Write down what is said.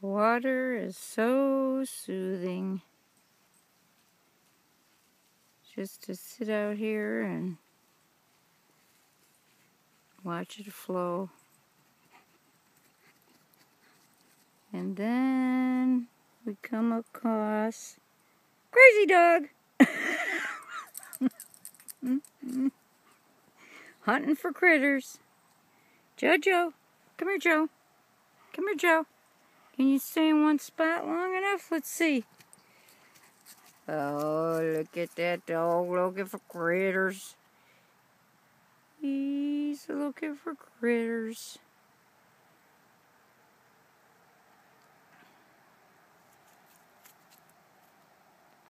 Water is so soothing. Just to sit out here and watch it flow. And then we come across Crazy Dog. Hunting for critters. Jojo. Come here, Jo. Come here, Jo. Can you stay in one spot long enough? Let's see. Oh, look at that dog looking for critters. He's looking for critters.